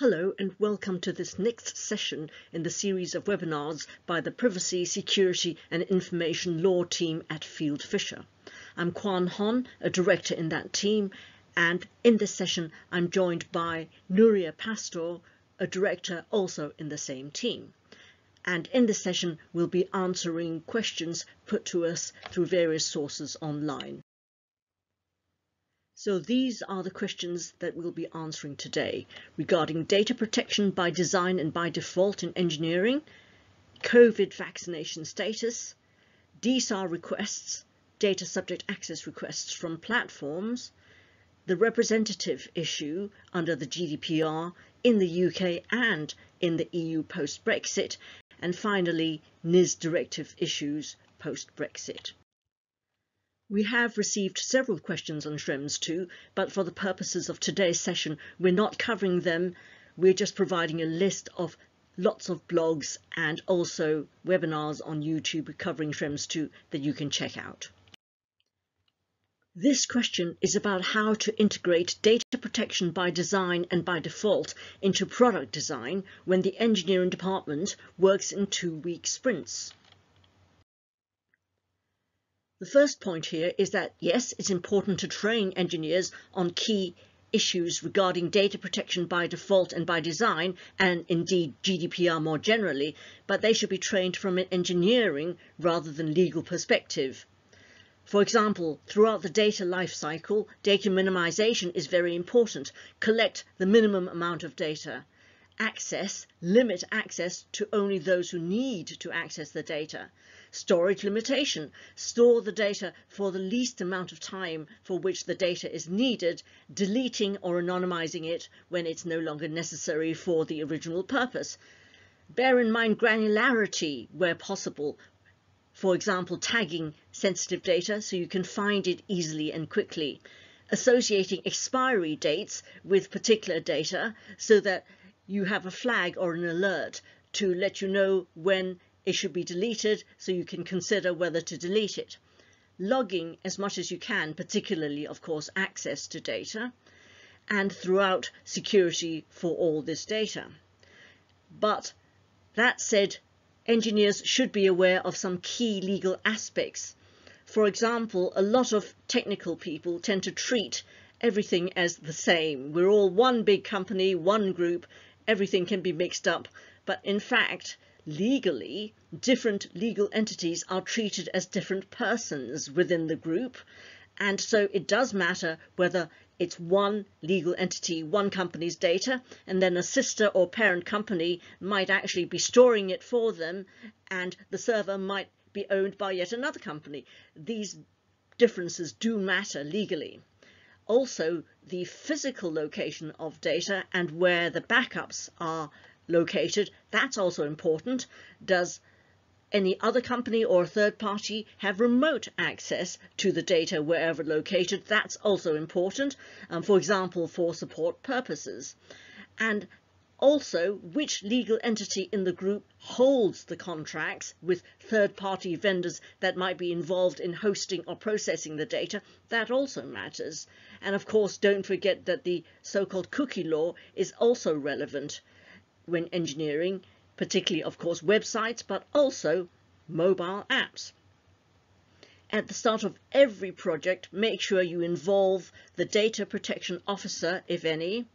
Hello and welcome to this next session in the series of webinars by the Privacy, Security and Information Law team at Fieldfisher. I'm Kuan Hon, a director in that team, and in this session I'm joined by Nuria Pastor, a director also in the same team. And in this session we'll be answering questions put to us through various sources online. So these are the questions that we'll be answering today regarding data protection by design and by default in engineering, COVID vaccination status, DSAR requests, data subject access requests from platforms, the representative issue under the GDPR in the UK and in the EU post-Brexit, and finally NIS directive issues post-Brexit. We have received several questions on Schrems 2, but for the purposes of today's session, we're not covering them. We're just providing a list of lots of blogs and also webinars on YouTube covering Schrems 2 that you can check out. This question is about how to integrate data protection by design and by default into product design when the engineering department works in two-week sprints. The first point here is that, yes, it's important to train engineers on key issues regarding data protection by default and by design, and indeed GDPR more generally, but they should be trained from an engineering rather than legal perspective. For example, throughout the data lifecycle, data minimization is very important. Collect the minimum amount of data. Access, limit access to only those who need to access the data. Storage limitation. Store the data for the least amount of time for which the data is needed, deleting or anonymizing it when it's no longer necessary for the original purpose. Bear in mind granularity where possible. For example, tagging sensitive data so you can find it easily and quickly. Associating expiry dates with particular data so that you have a flag or an alert to let you know when it should be deleted so you can consider whether to delete it. Logging as much as you can, particularly, of course, access to data, and throughout security for all this data. But that said, engineers should be aware of some key legal aspects. For example, a lot of technical people tend to treat everything as the same. We're all one big company, one group, everything can be mixed up. But in fact, legally, different legal entities are treated as different persons within the group. And so it does matter whether it's one legal entity, one company's data, and then a sister or parent company might actually be storing it for them, and the server might be owned by yet another company. These differences do matter legally. Also, the physical location of data and where the backups are located. That's also important. Does any other company or third party have remote access to the data wherever located? That's also important, um, for example, for support purposes. And also, which legal entity in the group holds the contracts with third-party vendors that might be involved in hosting or processing the data, that also matters. And of course, don't forget that the so-called cookie law is also relevant when engineering, particularly, of course, websites, but also mobile apps. At the start of every project, make sure you involve the data protection officer, if any,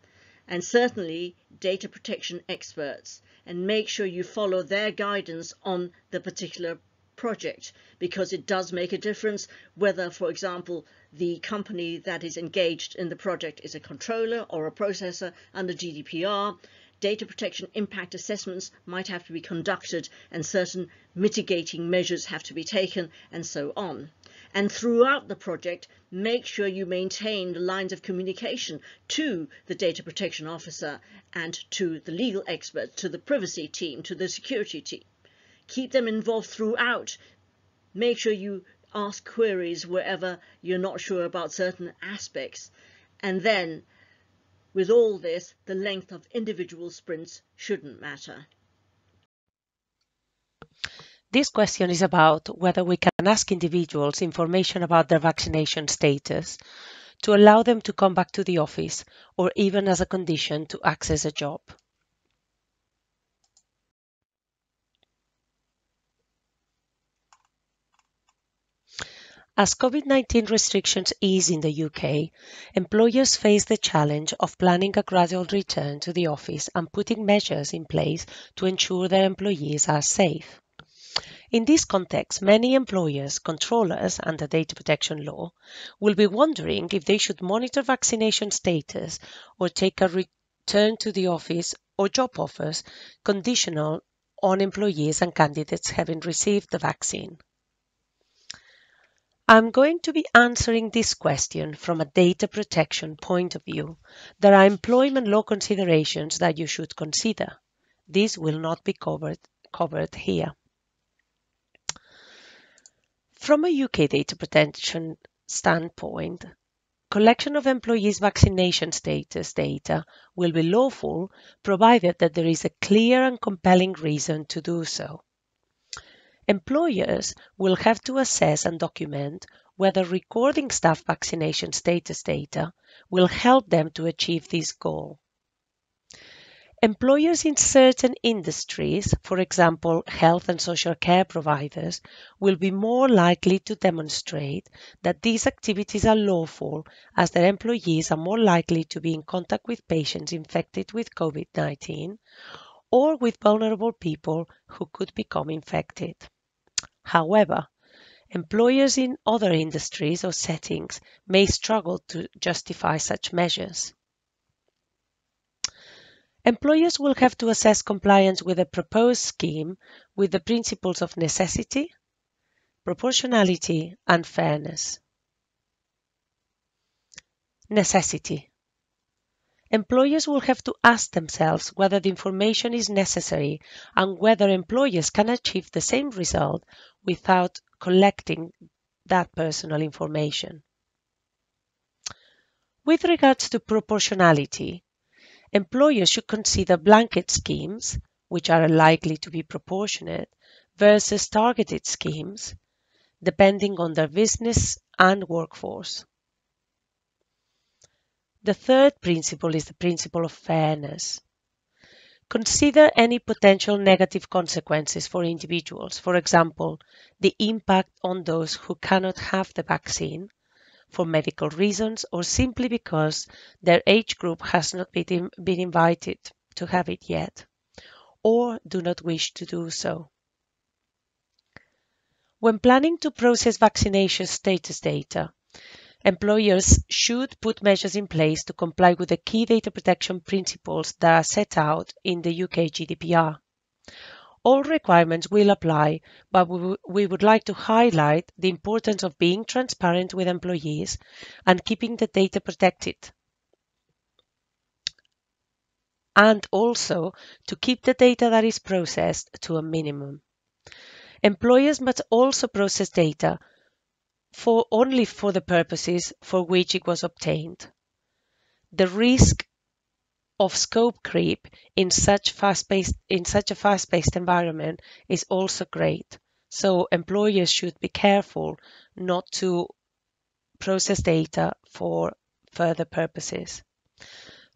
and certainly data protection experts, and make sure you follow their guidance on the particular project because it does make a difference whether, for example, the company that is engaged in the project is a controller or a processor under GDPR data protection impact assessments might have to be conducted and certain mitigating measures have to be taken and so on. And throughout the project, make sure you maintain the lines of communication to the data protection officer and to the legal expert, to the privacy team, to the security team. Keep them involved throughout. Make sure you ask queries wherever you're not sure about certain aspects. And then with all this, the length of individual sprints shouldn't matter. This question is about whether we can ask individuals information about their vaccination status to allow them to come back to the office or even as a condition to access a job. As COVID-19 restrictions ease in the UK, employers face the challenge of planning a gradual return to the office and putting measures in place to ensure their employees are safe. In this context, many employers, controllers under data protection law, will be wondering if they should monitor vaccination status or take a return to the office or job offers conditional on employees and candidates having received the vaccine. I'm going to be answering this question from a data protection point of view. There are employment law considerations that you should consider. This will not be covered, covered here. From a UK data protection standpoint, collection of employees' vaccination status data will be lawful provided that there is a clear and compelling reason to do so. Employers will have to assess and document whether recording staff vaccination status data will help them to achieve this goal. Employers in certain industries, for example, health and social care providers, will be more likely to demonstrate that these activities are lawful as their employees are more likely to be in contact with patients infected with COVID 19 or with vulnerable people who could become infected. However, employers in other industries or settings may struggle to justify such measures. Employers will have to assess compliance with a proposed scheme with the principles of necessity, proportionality, and fairness. Necessity. Employers will have to ask themselves whether the information is necessary and whether employers can achieve the same result without collecting that personal information. With regards to proportionality, employers should consider blanket schemes, which are likely to be proportionate, versus targeted schemes, depending on their business and workforce. The third principle is the principle of fairness. Consider any potential negative consequences for individuals, for example, the impact on those who cannot have the vaccine for medical reasons or simply because their age group has not been, been invited to have it yet or do not wish to do so. When planning to process vaccination status data, Employers should put measures in place to comply with the key data protection principles that are set out in the UK GDPR. All requirements will apply, but we would like to highlight the importance of being transparent with employees and keeping the data protected. And also to keep the data that is processed to a minimum. Employers must also process data for only for the purposes for which it was obtained. The risk of scope creep in such fast-paced in such a fast-paced environment is also great. So employers should be careful not to process data for further purposes.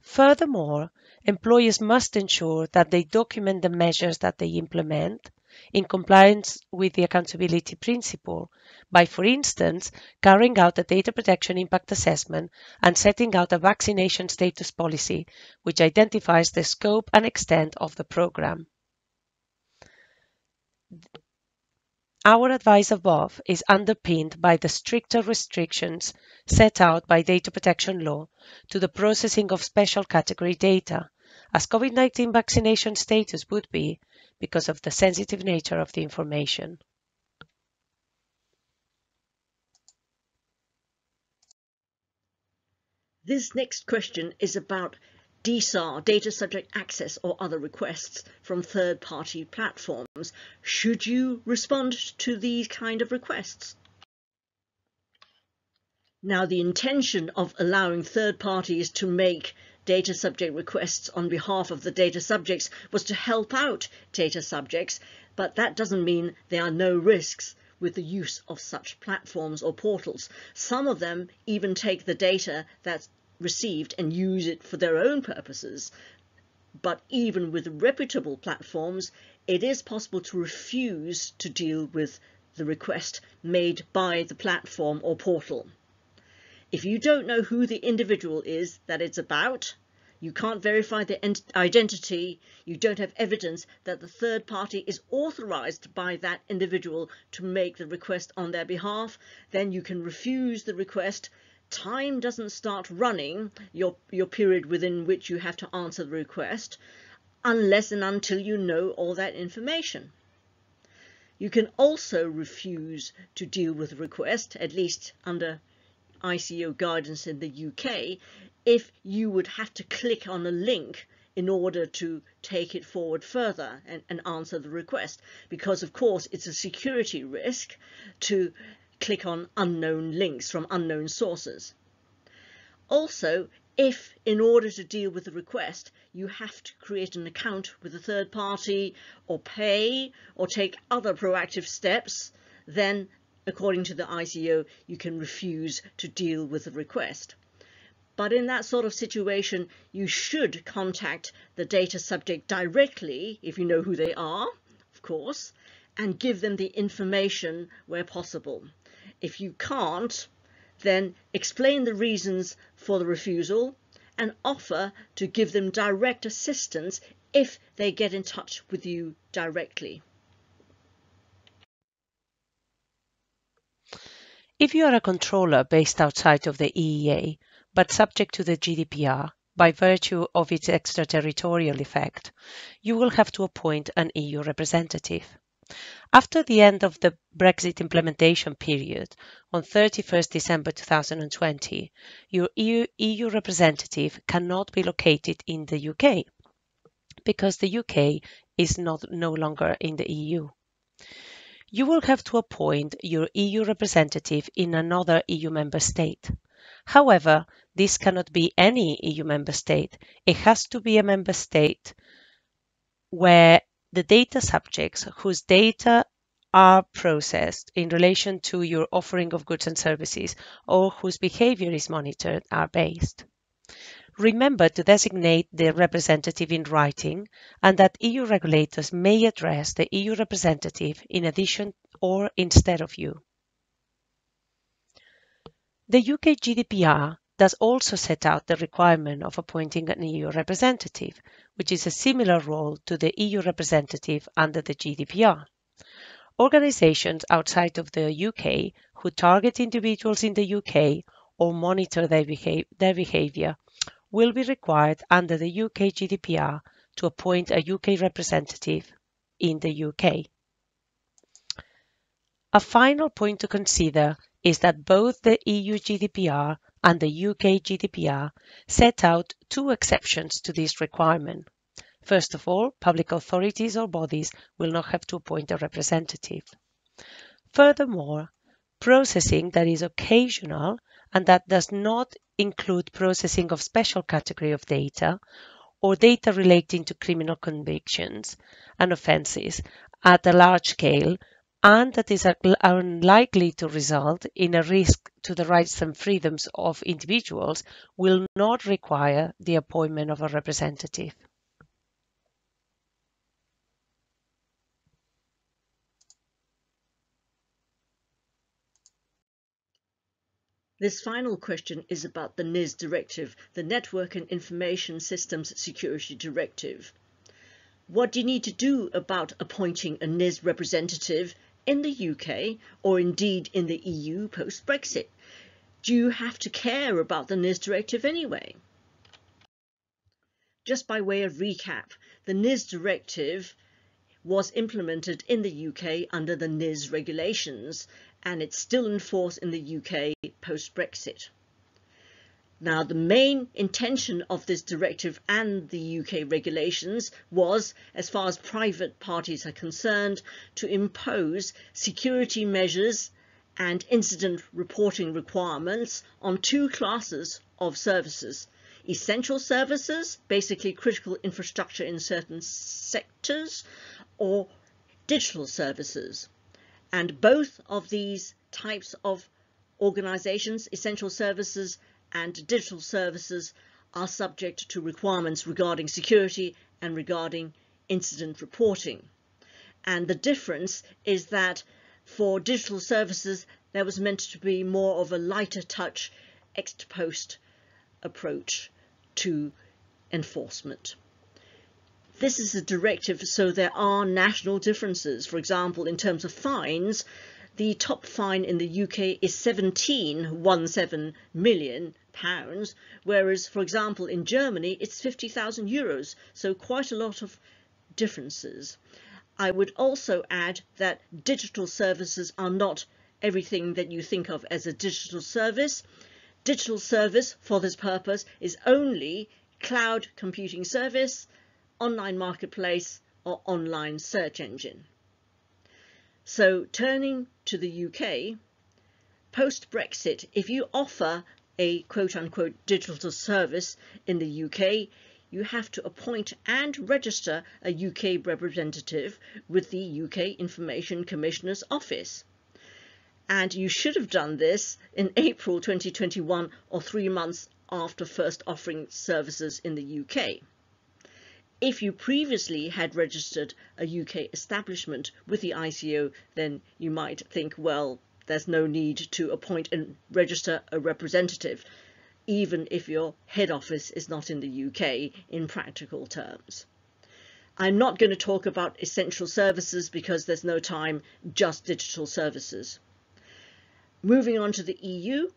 Furthermore, employers must ensure that they document the measures that they implement in compliance with the accountability principle by, for instance, carrying out a data protection impact assessment and setting out a vaccination status policy which identifies the scope and extent of the program. Our advice above is underpinned by the stricter restrictions set out by data protection law to the processing of special category data, as COVID-19 vaccination status would be because of the sensitive nature of the information. This next question is about DSAR, data subject access or other requests from third-party platforms. Should you respond to these kind of requests? Now, the intention of allowing third parties to make data subject requests on behalf of the data subjects was to help out data subjects, but that doesn't mean there are no risks with the use of such platforms or portals. Some of them even take the data that's received and use it for their own purposes. But even with reputable platforms, it is possible to refuse to deal with the request made by the platform or portal. If you don't know who the individual is that it's about, you can't verify the identity, you don't have evidence that the third party is authorized by that individual to make the request on their behalf, then you can refuse the request. Time doesn't start running, your, your period within which you have to answer the request, unless and until you know all that information. You can also refuse to deal with a request, at least under ICO guidance in the UK, if you would have to click on a link in order to take it forward further and, and, answer the request. Because of course it's a security risk to click on unknown links from unknown sources. Also, if in order to deal with the request, you have to create an account with a third party or pay or take other proactive steps, then according to the ICO, you can refuse to deal with the request. But in that sort of situation, you should contact the data subject directly, if you know who they are, of course, and give them the information where possible. If you can't, then explain the reasons for the refusal and offer to give them direct assistance if they get in touch with you directly. If you are a controller based outside of the EEA, but subject to the GDPR by virtue of its extraterritorial effect, you will have to appoint an EU representative. After the end of the Brexit implementation period on 31st December 2020, your EU, EU representative cannot be located in the UK because the UK is not no longer in the EU. You will have to appoint your EU representative in another EU member state. However, this cannot be any EU member state. It has to be a member state where the data subjects whose data are processed in relation to your offering of goods and services or whose behavior is monitored are based. Remember to designate the representative in writing and that EU regulators may address the EU representative in addition or instead of you. The UK GDPR does also set out the requirement of appointing an EU representative, which is a similar role to the EU representative under the GDPR. Organisations outside of the UK who target individuals in the UK or monitor their, their behaviour will be required under the UK GDPR to appoint a UK representative in the UK. A final point to consider is that both the EU GDPR and the UK GDPR set out two exceptions to this requirement. First of all, public authorities or bodies will not have to appoint a representative. Furthermore, processing that is occasional and that does not include processing of special category of data or data relating to criminal convictions and offences at a large scale and that is unlikely to result in a risk to the rights and freedoms of individuals will not require the appointment of a representative. This final question is about the NIS directive, the Network and Information Systems Security Directive. What do you need to do about appointing a NIS representative in the UK or indeed in the EU post-Brexit? Do you have to care about the NIS directive anyway? Just by way of recap, the NIS directive was implemented in the UK under the NIS regulations and it's still in force in the UK post-Brexit. Now, the main intention of this directive and the UK regulations was, as far as private parties are concerned, to impose security measures and incident reporting requirements on two classes of services. Essential services, basically critical infrastructure in certain sectors, or digital services. And both of these types of organizations, essential services and digital services, are subject to requirements regarding security and regarding incident reporting. And the difference is that for digital services, there was meant to be more of a lighter touch ex post approach to enforcement. This is a directive, so there are national differences. For example, in terms of fines, the top fine in the UK is 17, million pounds, whereas, for example, in Germany, it's 50,000 euros. So quite a lot of differences. I would also add that digital services are not everything that you think of as a digital service. Digital service for this purpose is only cloud computing service, online marketplace or online search engine. So turning to the UK, post-Brexit, if you offer a quote-unquote digital service in the UK, you have to appoint and register a UK representative with the UK Information Commissioner's Office. And you should have done this in April 2021 or three months after first offering services in the UK. If you previously had registered a UK establishment with the ICO, then you might think, well, there's no need to appoint and register a representative, even if your head office is not in the UK in practical terms. I'm not going to talk about essential services because there's no time, just digital services. Moving on to the EU,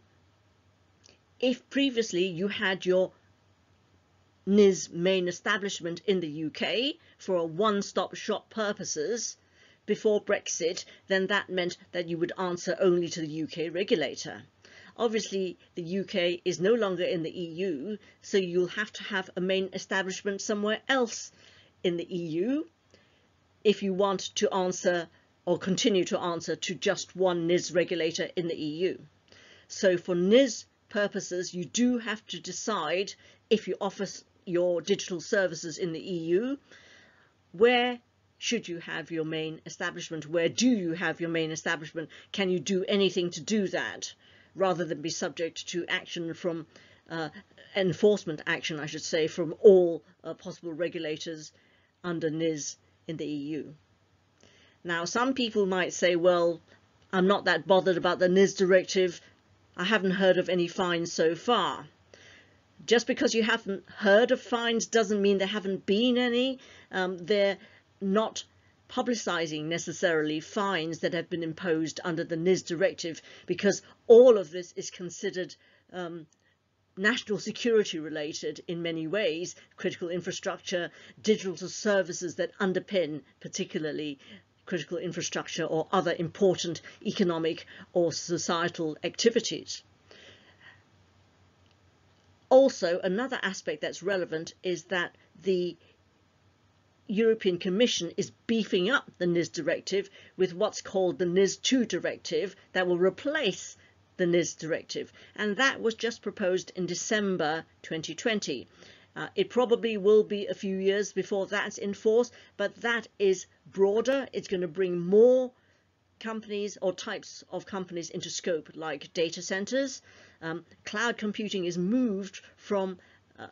if previously you had your NIS main establishment in the UK for a one-stop shop purposes before Brexit, then that meant that you would answer only to the UK regulator. Obviously, the UK is no longer in the EU, so you'll have to have a main establishment somewhere else in the EU if you want to answer or continue to answer to just one NIS regulator in the EU. So for NIS purposes, you do have to decide if you offer your digital services in the EU, where should you have your main establishment? Where do you have your main establishment? Can you do anything to do that rather than be subject to action from uh, enforcement action, I should say, from all uh, possible regulators under NIS in the EU? Now, some people might say, well, I'm not that bothered about the NIS directive. I haven't heard of any fines so far. Just because you haven't heard of fines doesn't mean there haven't been any. Um, they're not publicising necessarily fines that have been imposed under the NIS directive because all of this is considered um, national security related in many ways, critical infrastructure, digital services that underpin particularly critical infrastructure or other important economic or societal activities. Also, another aspect that's relevant is that the European Commission is beefing up the NIS directive with what's called the NIS 2 directive that will replace the NIS directive. And that was just proposed in December 2020. Uh, it probably will be a few years before that's in force, but that is broader. It's going to bring more companies or types of companies into scope like data centers. Um, cloud computing is moved from uh,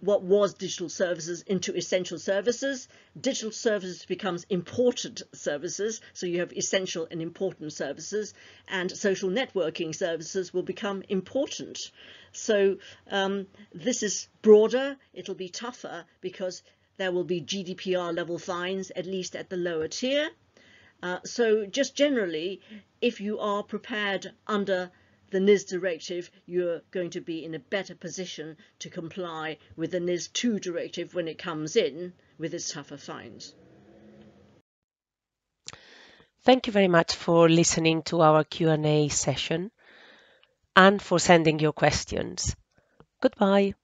what was digital services into essential services. Digital services becomes important services, so you have essential and important services, and social networking services will become important. So um, this is broader, it'll be tougher because there will be GDPR level fines, at least at the lower tier. Uh, so just generally, if you are prepared under the NIS directive, you're going to be in a better position to comply with the NIS 2 directive when it comes in with its tougher fines. Thank you very much for listening to our Q&A session and for sending your questions. Goodbye.